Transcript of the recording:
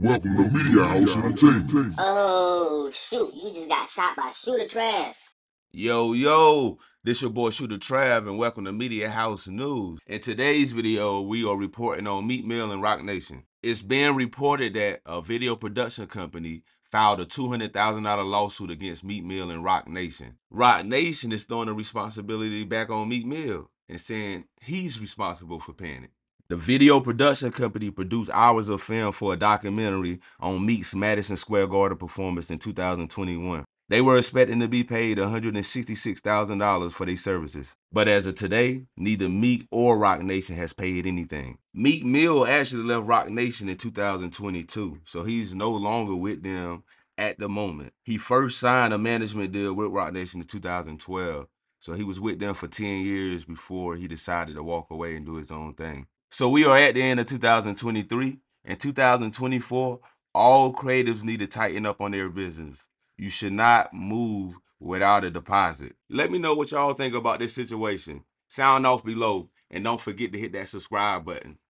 Welcome to Media House Entertainment. Oh shoot, you just got shot by Shooter Trav. Yo, yo, this your boy Shooter Trav, and welcome to Media House News. In today's video, we are reporting on Meek Mill and Roc Nation. It's being reported that a video production company filed a $200,000 lawsuit against Meek Mill and Roc Nation. Roc Nation is throwing the responsibility back on Meek Mill and saying he's responsible for paying it. The video production company produced hours of film for a documentary on Meek's Madison Square Garden performance in 2021. They were expecting to be paid $166,000 for their services. But as of today, neither Meek or Roc Nation has paid anything. Meek Mill actually left Roc Nation in 2022, so he's no longer with them at the moment. He first signed a management deal with Roc Nation in 2012, so he was with them for 10 years before he decided to walk away and do his own thing. So we are at the end of 2023. In 2024, all creatives need to tighten up on their business. You should not move without a deposit. Let me know what y'all think about this situation. Sound off below and don't forget to hit that subscribe button.